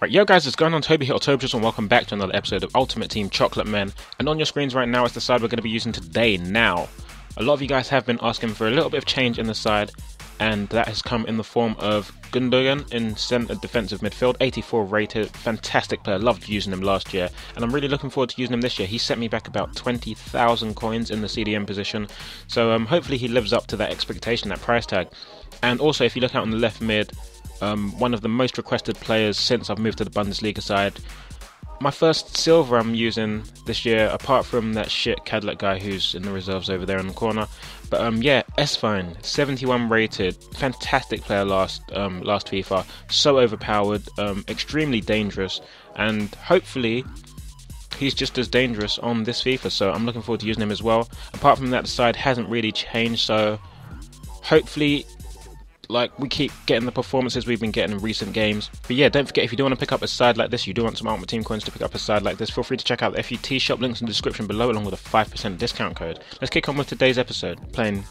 Right, yo guys, it's going on Toby here, Tobjizzle, and welcome back to another episode of Ultimate Team Chocolate Men. And on your screens right now is the side we're going to be using today, now. A lot of you guys have been asking for a little bit of change in the side, and that has come in the form of Gundogan in centre defensive midfield, 84 rated, fantastic player, loved using him last year, and I'm really looking forward to using him this year. He sent me back about 20,000 coins in the CDM position, so um, hopefully he lives up to that expectation, that price tag. And also, if you look out on the left mid, um, one of the most requested players since I've moved to the Bundesliga side. My first silver I'm using this year, apart from that shit Cadillac guy who's in the reserves over there in the corner. But um, yeah, Esswein, 71 rated, fantastic player last um, last FIFA, so overpowered, um, extremely dangerous, and hopefully he's just as dangerous on this FIFA. So I'm looking forward to using him as well. Apart from that, the side hasn't really changed, so hopefully like we keep getting the performances we've been getting in recent games. But yeah, don't forget if you do want to pick up a side like this, you do want some Ultimate Team coins to pick up a side like this, feel free to check out the FUT shop links in the description below along with a 5% discount code. Let's kick on with today's episode. Playing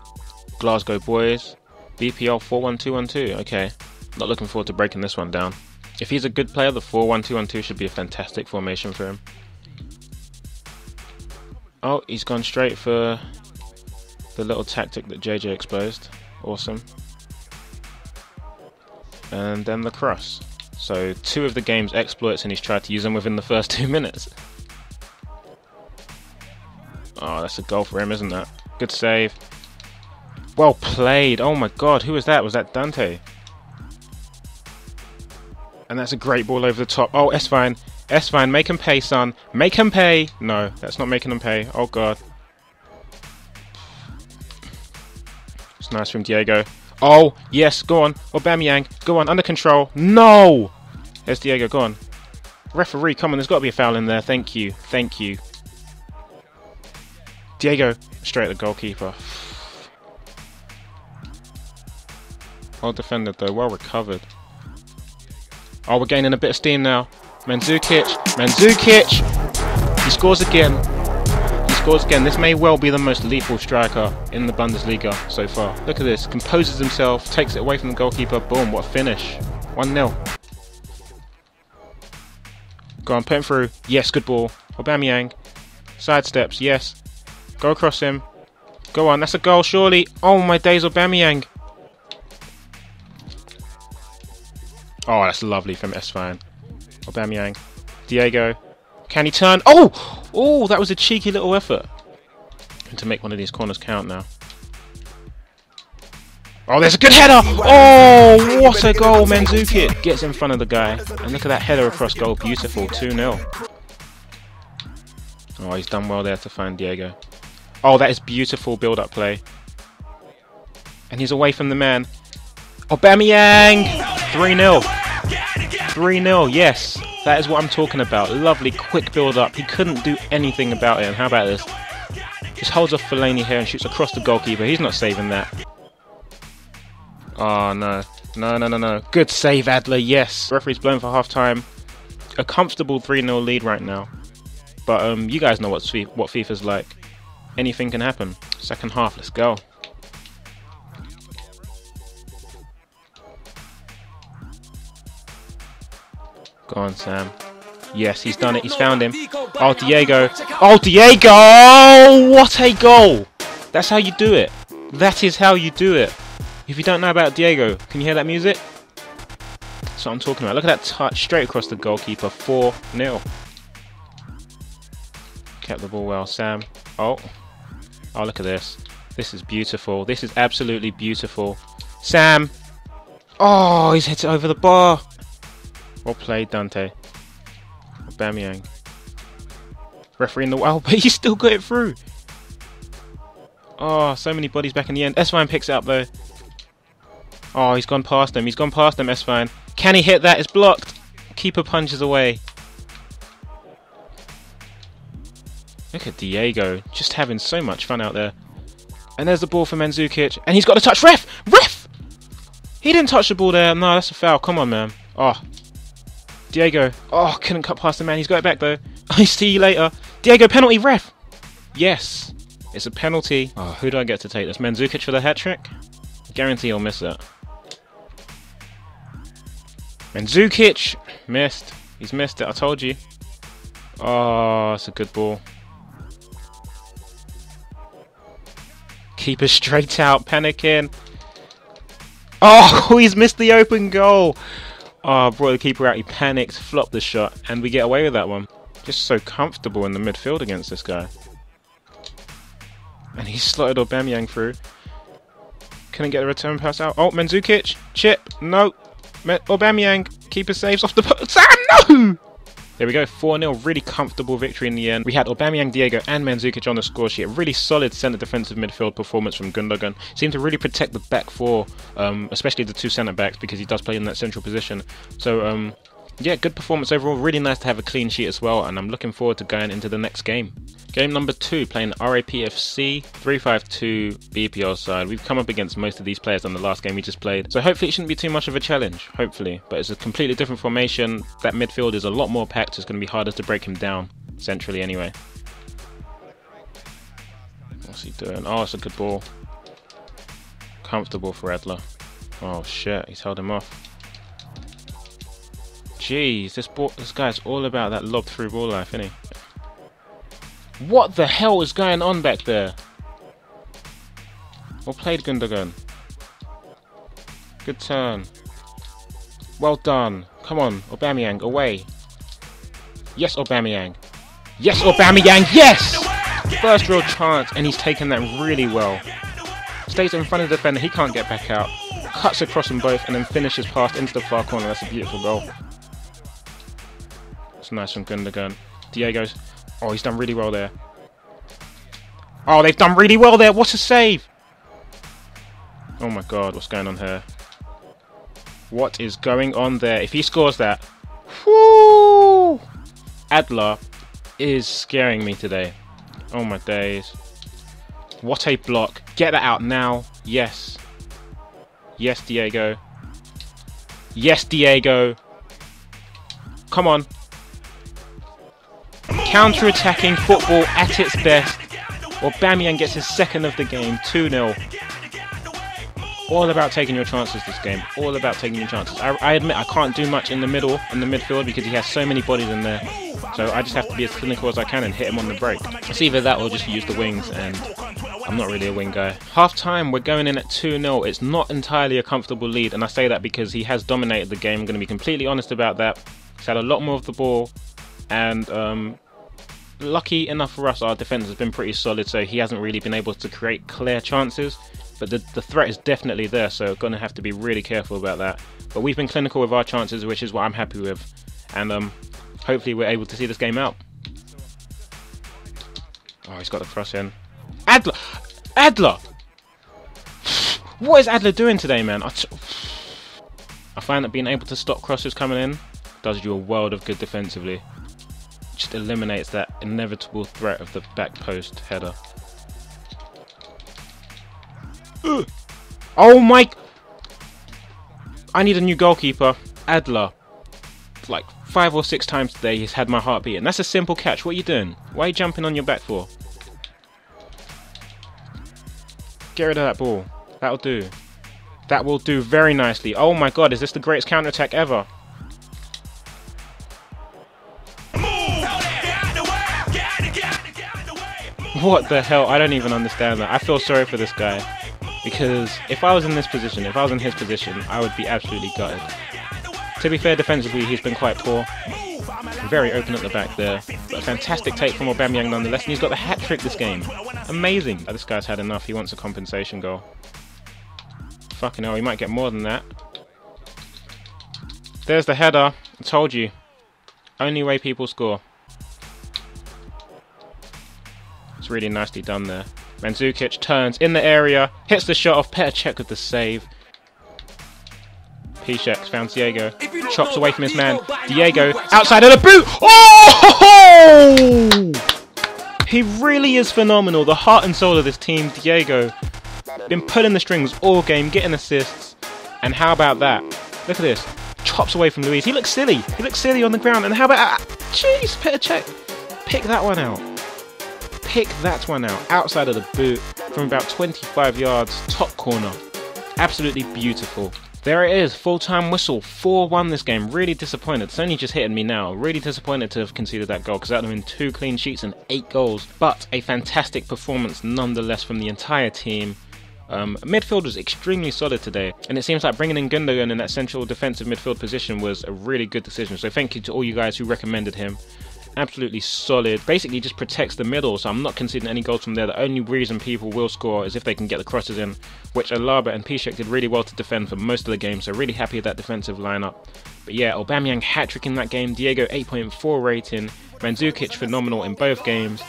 Glasgow Boys, BPL 41212. Okay, not looking forward to breaking this one down. If he's a good player, the 41212 should be a fantastic formation for him. Oh, he's gone straight for the little tactic that JJ exposed. Awesome and then the cross. So two of the game's exploits and he's tried to use them within the first two minutes. Oh, that's a goal for him, isn't that? Good save. Well played. Oh my god, who was that? Was that Dante? And that's a great ball over the top. Oh, Esswein. Esswein, make him pay, son. Make him pay. No, that's not making him pay. Oh god. It's nice from Diego. Oh, yes, go on. Aubameyang, go on, under control. No! There's Diego, go on. Referee, come on, there's got to be a foul in there. Thank you, thank you. Diego, straight at the goalkeeper. Well defended though, well recovered. Oh, we're gaining a bit of steam now. Mandzukic, Mandzukic! He scores again. Scores again. This may well be the most lethal striker in the Bundesliga so far. Look at this. Composes himself, takes it away from the goalkeeper. Boom, what a finish. 1 0. Go on, put him through. Yes, good ball. Aubameyang. Side steps, yes. Go across him. Go on, that's a goal, surely. Oh my days, Aubameyang. Oh, that's lovely from Esswein. Aubameyang. Diego. Can he turn? Oh! Oh, that was a cheeky little effort. And to make one of these corners count now. Oh, there's a good header! Oh, what a goal! Mandzukic gets in front of the guy. And look at that header across goal. Beautiful. 2-0. Oh, he's done well there to find Diego. Oh, that is beautiful build-up play. And he's away from the man. Aubameyang! 3-0. 3-0, yes. That is what I'm talking about. Lovely, quick build-up. He couldn't do anything about it. And how about this? Just holds off Fellaini here and shoots across the goalkeeper. He's not saving that. Oh, no. No, no, no, no. Good save, Adler, yes. Referee's blown for half-time. A comfortable 3-0 lead right now. But um, you guys know what, what FIFA's like. Anything can happen. Second half, let's go. Go on, Sam. Yes, he's done it. He's found him. Oh, Diego. Oh, Diego! What a goal! That's how you do it. That is how you do it. If you don't know about Diego, can you hear that music? That's what I'm talking about. Look at that touch straight across the goalkeeper. 4 0. Kept the ball well, Sam. Oh. Oh, look at this. This is beautiful. This is absolutely beautiful. Sam! Oh, he's hit it over the bar. Well played, Dante. Aubameyang. Referee in the wild, but he still got it through. Oh, so many bodies back in the end. Esswein picks it up though. Oh, he's gone past him. He's gone past him, Esswein. Can he hit that? It's blocked. Keeper punches away. Look at Diego, just having so much fun out there. And there's the ball for Mandzukic, and he's got a touch. Ref! Ref! He didn't touch the ball there. No, that's a foul. Come on, man. Oh. Diego. Oh, couldn't cut past the man. He's got it back, though. I see you later. Diego, penalty, ref! Yes! It's a penalty. Oh, who do I get to take this? Mandzukic for the hat trick? Guarantee he'll miss it. Mandzukic! Missed. He's missed it, I told you. Oh, it's a good ball. Keeper straight out, panicking. Oh, he's missed the open goal. Oh, brought the keeper out. He panicked, flopped the shot, and we get away with that one. Just so comfortable in the midfield against this guy. And he slotted Aubameyang through. Couldn't get a return pass out. Oh, Mandzukic. Chip. No. Aubameyang. Keeper saves off the... Sam, ah, no! There we go, 4-0, really comfortable victory in the end. We had Aubameyang, Diego and Mandzukic on the score sheet. A really solid centre defensive midfield performance from Gundogan. Seemed to really protect the back four, um, especially the two centre backs because he does play in that central position. So um, yeah, good performance overall. Really nice to have a clean sheet as well, and I'm looking forward to going into the next game. Game number two, playing RAPFC 352 BPL side. We've come up against most of these players on the last game we just played, so hopefully it shouldn't be too much of a challenge. Hopefully, but it's a completely different formation. That midfield is a lot more packed. So it's going to be harder to break him down centrally anyway. What's he doing? Oh, it's a good ball. Comfortable for Adler. Oh shit, he's held him off. Jeez, this ball, this guy's all about that lob through ball life, isn't he? What the hell is going on back there? Well played, Gundogan. Good turn. Well done. Come on, Aubameyang, away. Yes, Aubameyang. Yes, Aubameyang, yes! First real chance, and he's taken that really well. Stays in front of the defender, he can't get back out. Cuts across them both, and then finishes past into the far corner. That's a beautiful goal. Nice from Gundogan. Diego's. Oh, he's done really well there. Oh, they've done really well there. What a save! Oh my god, what's going on here? What is going on there? If he scores that, whoo! Adler is scaring me today. Oh my days. What a block. Get that out now. Yes. Yes, Diego. Yes, Diego. Come on counter-attacking football at its best. Aubameyang gets his second of the game, 2-0. All about taking your chances this game. All about taking your chances. I, I, admit I can't do much in the middle, in the midfield, because he has so many bodies in there. So I just have to be as clinical as I can and hit him on the break. It's either that or just use the wings, and I'm not really a wing guy. Half time, we're going in at 2-0. It's not entirely a comfortable lead, and I say that because he has dominated the game. I'm going to be completely honest about that. He's had a lot more of the ball, and um, lucky enough for us, our defence has been pretty solid, so he hasn't really been able to create clear chances. But the, the threat is definitely there, so going to have to be really careful about that. But we've been clinical with our chances, which is what I'm happy with. And um, hopefully we're able to see this game out. Oh, he's got the cross in. Adler! Adler! What is Adler doing today, man? I, I find that being able to stop crosses coming in does you a world of good defensively just eliminates that inevitable threat of the back post header. Oh my! I need a new goalkeeper. Adler. Like five or six times today he's had my heart beating. That's a simple catch. What are you doing? Why are you jumping on your back for? Get rid of that ball. That'll do. That will do very nicely. Oh my god, is this the greatest counter-attack ever? What the hell? I don't even understand that. I feel sorry for this guy. Because if I was in this position, if I was in his position, I would be absolutely gutted. To be fair, defensively, he's been quite poor. Very open at the back there. But a fantastic take from Aubameyang nonetheless. And he's got the hat-trick this game. Amazing. This guy's had enough. He wants a compensation goal. Fucking hell, he might get more than that. There's the header. I told you. Only way people score. It's really nicely done there. Mandzukic turns in the area, hits the shot off Petr with the save. Piszczek found Diego, chops away from his man. Diego outside of the boot. Oh! He really is phenomenal. The heart and soul of this team, Diego. Been pulling the strings all game, getting assists. And how about that? Look at this. Chops away from Luiz. He looks silly. He looks silly on the ground. And how about... Ah, jeez, Petr Pick that one out pick that one out outside of the boot from about 25 yards, top corner. Absolutely beautiful. There it is, full time whistle, 4 1 this game. Really disappointed. It's only just hitting me now. Really disappointed to have conceded that goal because that would have been two clean sheets and 8 goals. But a fantastic performance nonetheless from the entire team. Um, midfield was extremely solid today, and it seems like bringing in Gundogan in that central defensive midfield position was a really good decision. So thank you to all you guys who recommended him. Absolutely solid. Basically, just protects the middle, so I'm not conceding any goals from there. The only reason people will score is if they can get the crosses in, which Alaba and Piszczek did really well to defend for most of the game. So really happy with that defensive lineup. But yeah, Aubameyang hat trick in that game. Diego 8.4 rating. Mandzukic phenomenal in both games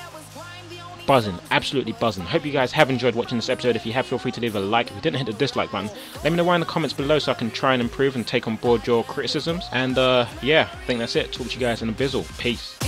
buzzing, absolutely buzzing. Hope you guys have enjoyed watching this episode. If you have, feel free to leave a like. If you didn't hit the dislike button, let me know why in the comments below so I can try and improve and take on board your criticisms. And uh, yeah, I think that's it. Talk to you guys in a bizzle. Peace.